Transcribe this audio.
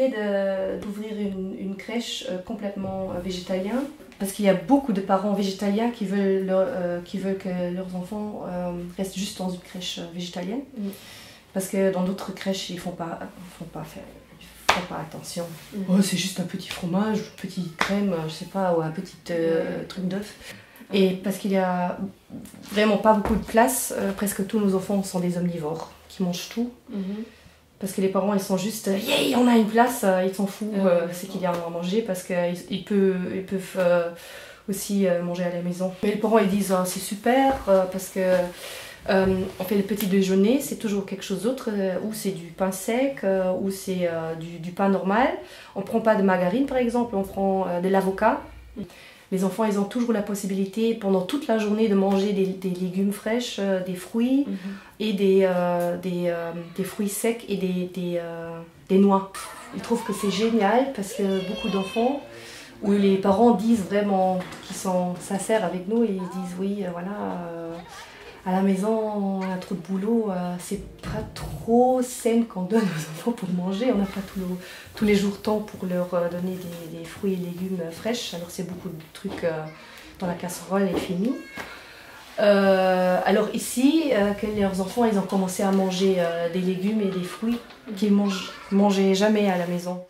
d'ouvrir une, une, crèche complètement végétalienne parce qu'il y a beaucoup de parents végétaliens qui veulent, qui veulent que leurs enfants restent juste dans une crèche végétalienne. Mm. Parce que dans d'autres crèches, ils ne font pas, font pas faire pas attention. Mm. Oh, c'est juste un petit fromage, une petite crème, je sais pas, ou un petit euh, truc d'œuf. Et parce qu'il y a vraiment pas beaucoup de place, euh, presque tous nos enfants sont des omnivores qui mangent tout. Mm-hmm. Parce que les parents, ils sont juste, yeah, on a une place, euh, ils s'en foutent, c'est qu'il y a à manger parce qu'ils ils peuvent, ils peuvent aussi manger à la maison. Mais les parents, ils disent, c'est super parce que euh, on fait le petit déjeuner, c'est toujours quelque chose d'autre, euh, ou c'est du pain sec, euh, ou c'est du, pain normal. On ne prend pas de margarine par exemple, on prend de l'avocat. Les enfants, ils ont toujours la possibilité pendant toute la journée de manger des, légumes fraîches, des fruits mhm. et des, des, fruits secs et des, des noix. Ils trouvent que c'est génial parce que beaucoup d'enfants où les parents disent vraiment qu'ils sont sincères avec nous et ils disent oui, voilà à la maison, on a trop de boulot, euh, c'est pas trop sain qu'on donne aux enfants pour manger. On n'a pas tous les jours temps pour leur euh, donner des, fruits et légumes fraîches. Alors c'est beaucoup de trucs euh, dans la casserole et fini. alors ici, leurs enfants, ils ont commencé à manger des légumes et des fruits qu'ils mangent, mangeaient jamais à la maison.